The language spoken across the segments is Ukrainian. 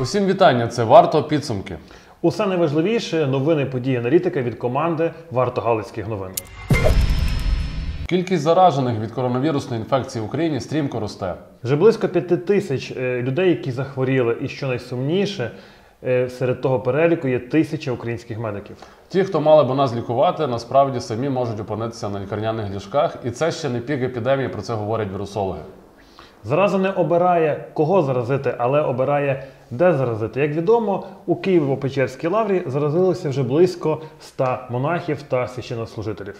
Усім вітання! Це варто підсумки. Усе найважливіше новини події аналітика від команди Варто Галицьких новин. Кількість заражених від коронавірусної інфекції в Україні стрімко росте. Вже близько п'яти тисяч е, людей, які захворіли, і що найсумніше, е, серед того переліку є тисяча українських медиків. Ті, хто мали б нас лікувати, насправді самі можуть опинитися на лікарняних ліжках, і це ще не пік епідемії. Про це говорять вірусологи. Зараза не обирає, кого заразити, але обирає, де заразити. Як відомо, у Києво-Печерській лаврі заразилося вже близько 100 монахів та священнослужителів.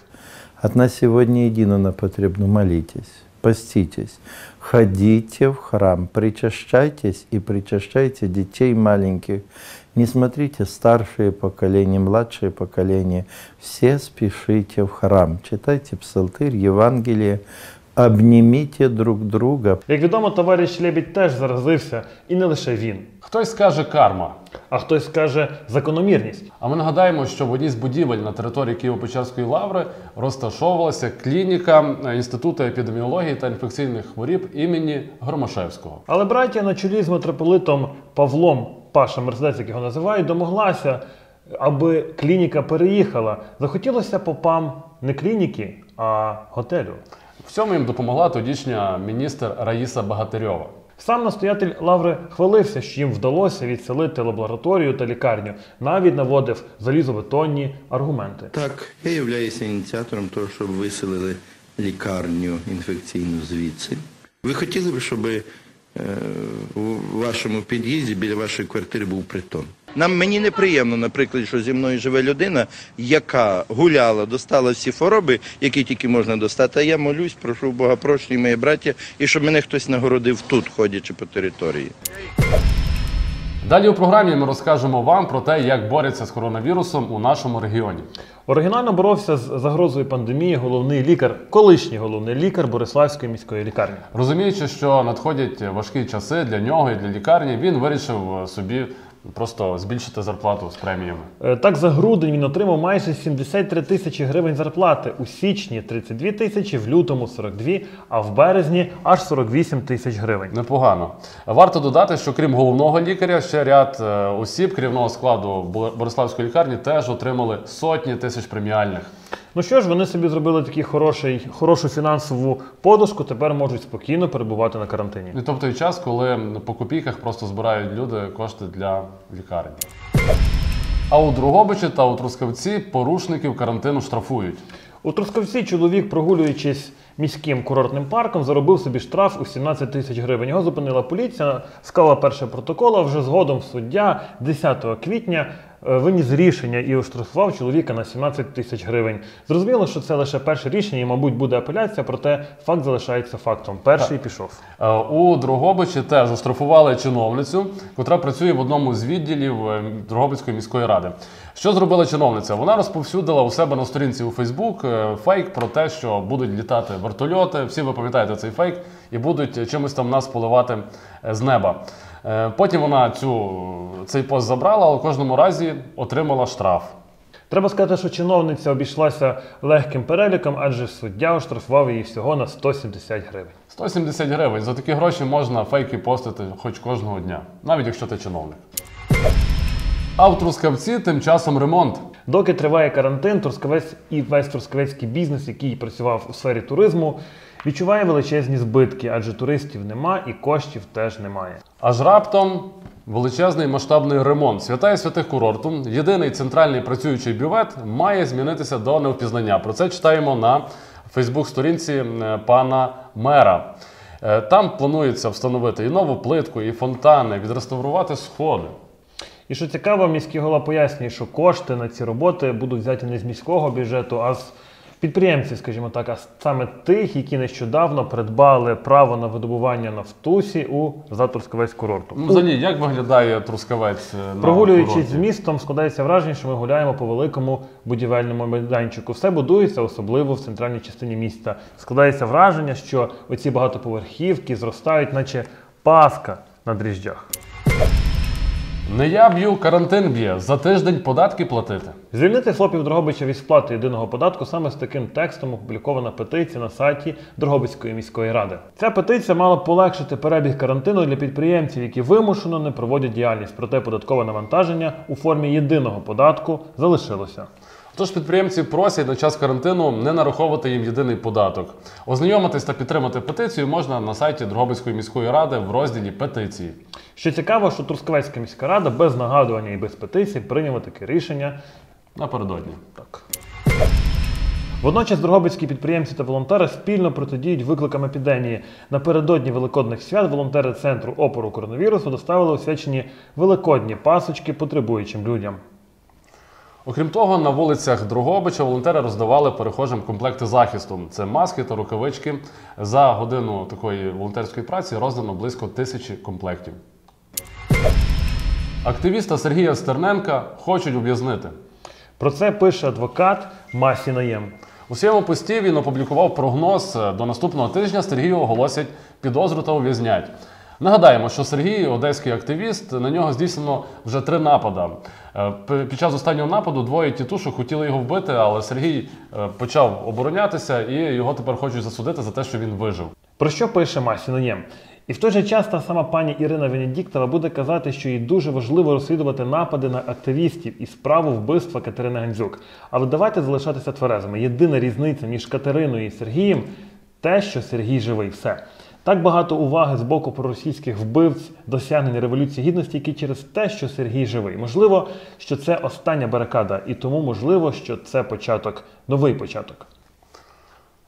От нас сегодня едино потребно молитесь, поститесь, ходите в храм, причащайтесь и причащайте детей маленьких. Не смотрите старшие поколения, младшие поколения. Все спешите в храм, читайте псалтырь, Евангелие, обнимите друг друга, Як відомо, товариш Лебідь теж заразився, і не лише він. Хтось скаже карма. А хтось каже закономірність. А ми нагадаємо, що в одній з будівель на території Києво-Печерської лаври розташовувалася клініка е, Інституту епідеміології та інфекційних хворіб імені Громашевського. Але браття на чолі з митрополитом Павлом Паша Мерседець, як його називають, домоглася, аби клініка переїхала. Захотілося попам не клініки, а готелю. В цьому їм допомогла тодішня міністр Раїса Багатирьова. Сам настоятель лаври хвалився, що їм вдалося відселити лабораторію та лікарню. Навіть наводив залізобетонні аргументи. Так, я являюся ініціатором того, щоб виселили лікарню інфекційну звідси. Ви хотіли б, щоб е, у вашому під'їзді біля вашої квартири був притон? Нам мені неприємно, наприклад, що зі мною живе людина, яка гуляла, достала всі хвороби, які тільки можна достати. А я молюсь, прошу Бога прощення, моє браття, і щоб мене хтось нагородив тут, ходячи по території. Далі у програмі ми розкажемо вам про те, як борються з коронавірусом у нашому регіоні. Оригінально боровся з загрозою пандемії головний лікар, колишній головний лікар Бориславської міської лікарні. Розуміючи, що надходять важкі часи для нього і для лікарні, він вирішив е, собі просто збільшити зарплату з преміями. Е, Так, за грудень він отримав майже 73 тисячі гривень зарплати. У січні 32 тисячі, в лютому 42, а в березні аж 48 тисяч гривень. Непогано. Варто додати, що крім головного лікаря, ще ряд е, осіб керівного складу Бо- Бориславської лікарні теж отримали сотні тисяч преміальних. Ну що ж, вони собі зробили таку хороший, хорошу фінансову подушку, тепер можуть спокійно перебувати на карантині. І тобто і час, коли по копійках просто збирають люди кошти для лікарні. А у Другобичі та у Трускавці порушників карантину штрафують. У Трускавці чоловік, прогулюючись міським курортним парком, заробив собі штраф у 17 тисяч гривень. Його зупинила поліція, склала перший протокол, а вже згодом суддя 10 квітня е, виніс рішення і оштрафував чоловіка на 17 тисяч гривень. Зрозуміло, що це лише перше рішення і, мабуть, буде апеляція, проте факт залишається фактом. Перший пішов. Е, У Дрогобичі теж оштрафували чиновницю, котра працює в одному з відділів е, Дрогобицької міської ради. Що зробила чиновниця? Вона розповсюдила у себе на сторінці у Фейсбук фейк про те, що будуть літати вертольоти. Всі ви пам'ятаєте цей фейк, і будуть чимось там нас поливати е, з неба. Е, Потім вона цю, цей пост забрала, але в кожному разі отримала штраф. Треба сказати, що чиновниця обійшлася легким переліком, адже суддя оштрафував її всього на 170 гривень. 170 гривень. За такі гроші можна фейки постити хоч кожного дня, навіть якщо ти чиновник. А в Трускавці тим часом ремонт. Доки триває карантин, Трускавець і весь трускавецький бізнес, який працював у сфері туризму, відчуває величезні збитки, адже туристів нема і коштів теж немає. Аж раптом величезний масштабний ремонт. Свята і святих курорту, єдиний центральний працюючий бювет, має змінитися до невпізнання. Про це читаємо на Фейсбук-сторінці е, пана мера. Е, Там планується встановити і нову плитку, і фонтани, відреставрувати сходи. І що цікаво, міський голова пояснює, що кошти на ці роботи будуть взяті не з міського бюджету, а з підприємців, скажімо так, а саме тих, які нещодавно придбали право на видобування нафтусі у Заторськовець курорту. Ну, взагалі, як виглядає Трускавець? е, на Прогулюючись курорті? з містом, складається враження, що ми гуляємо по великому будівельному майданчику. Все будується, особливо в центральній частині міста. Складається враження, що оці багатоповерхівки зростають, наче паска на дріжджах. Не я б'ю, карантин б'є. За тиждень податки платити. Звільнити ФОПів Дрогобича від сплати єдиного податку саме з таким текстом опублікована петиція на сайті Дрогобицької міської ради. Ця петиція мала полегшити перебіг карантину для підприємців, які вимушено не проводять діяльність, проте податкове навантаження у формі єдиного податку залишилося. Тож підприємці просять на час карантину не нараховувати їм єдиний податок. Ознайомитись та підтримати петицію можна на сайті Дрогобицької міської ради в розділі петиції. Що цікаво, що Трускавецька міська рада без нагадування і без петицій прийняла таке рішення Напередодні. Так. Водночас дрогобицькі підприємці та волонтери спільно протидіють викликам епідемії. Напередодні великодних свят волонтери центру опору коронавірусу доставили освячені великодні пасочки потребуючим людям. Окрім того, на вулицях Дрогобича волонтери роздавали перехожим комплекти захисту. Це маски та рукавички. За годину такої волонтерської праці роздано близько тисячі комплектів. Активіста Сергія Стерненка хочуть ув'язнити. Про це пише адвокат Масі Наєм. У своєму пості він опублікував прогноз до наступного тижня. Сергію оголосять підозру та ув'язнять. Нагадаємо, що Сергій, одеський активіст, на нього здійснено вже три напади. Е, Під час останнього нападу двоє тітушок хотіли його вбити, але Сергій е, почав оборонятися і його тепер хочуть засудити за те, що він вижив. Про що пише Масі Наєм? І в той же час та сама пані Ірина Венедіктова буде казати, що їй дуже важливо розслідувати напади на активістів і справу вбивства Катерини Гандзюк. Але давайте залишатися тверезими. Єдина різниця між Катериною і Сергієм те, що Сергій живий. Все. Так багато уваги з боку проросійських вбивць досягнення революції гідності, які через те, що Сергій живий. Можливо, що це остання барикада, і тому можливо, що це початок, новий початок.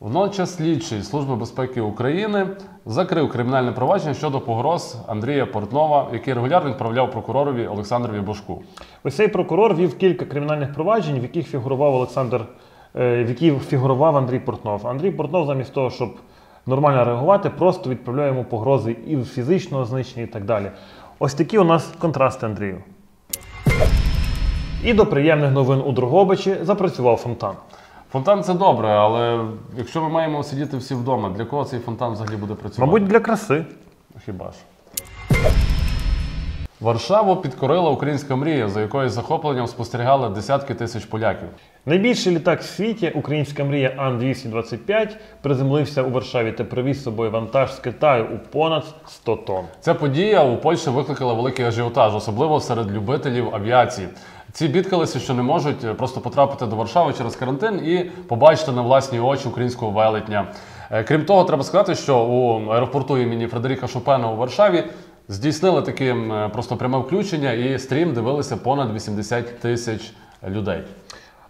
Водночас слідчий Служби безпеки України закрив кримінальне провадження щодо погроз Андрія Портнова, який регулярно відправляв прокуророві Олександрові Бошку. Ось цей прокурор вів кілька кримінальних проваджень, в яких фігурував Олександр, е, в яких фігурував Андрій Портнов. Андрій Портнов, замість того, щоб нормально реагувати, просто відправляємо погрози і фізичного знищення, і так далі. Ось такі у нас контрасти, Андрію. І до приємних новин у Другобичі запрацював фонтан. Фонтан це добре, але якщо ми маємо сидіти всі вдома, для кого цей фонтан взагалі буде працювати? Мабуть, для краси. Хіба ж? Варшаву підкорила українська мрія, за якою захопленням спостерігали десятки тисяч поляків. Найбільший літак в світі, українська мрія Ан-225, приземлився у Варшаві та привіз з собою вантаж з Китаю у понад 100 тонн. Ця подія у Польщі викликала великий ажіотаж, особливо серед любителів авіації. Ці бідкалися, що не можуть е, просто потрапити до Варшави через карантин і побачити на власні очі українського велетня. Е, Крім того, треба сказати, що у аеропорту імені Фредеріка Шопена у Варшаві здійснили таке просто пряме включення, і стрім дивилися понад 80 тисяч людей.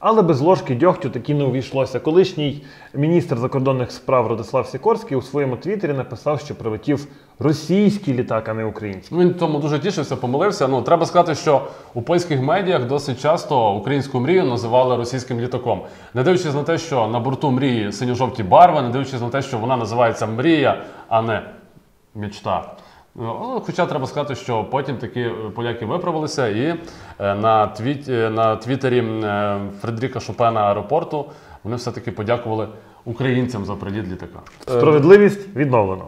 Але без ложки дьогтю таки не увійшлося. Колишній міністр закордонних справ Радислав Сікорський у своєму твіттері написав, що прилетів російський літак, а не український. Він тому дуже тішився, помилився. Ну треба сказати, що у польських медіях досить часто українську мрію називали російським літаком. Не дивлячись на те, що на борту мрії синьо-жовті барви, не дивлячись на те, що вона називається мрія, а не мічта. Ну, Хоча треба сказати, що потім такі поляки виправилися, і е, на, твіт, е, на твіттері е, Фредеріка Шопена аеропорту вони все-таки подякували українцям за приліт літака. Справедливість відновлено.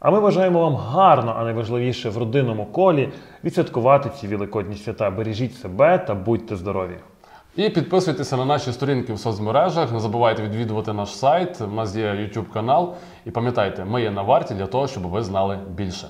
А ми бажаємо вам гарно, а найважливіше в родинному колі відсвяткувати ці великодні свята. Бережіть себе та будьте здорові. І підписуйтеся на наші сторінки в соцмережах. Не забувайте відвідувати наш сайт. У нас є YouTube канал. І пам'ятайте, ми є на варті для того, щоб ви знали більше.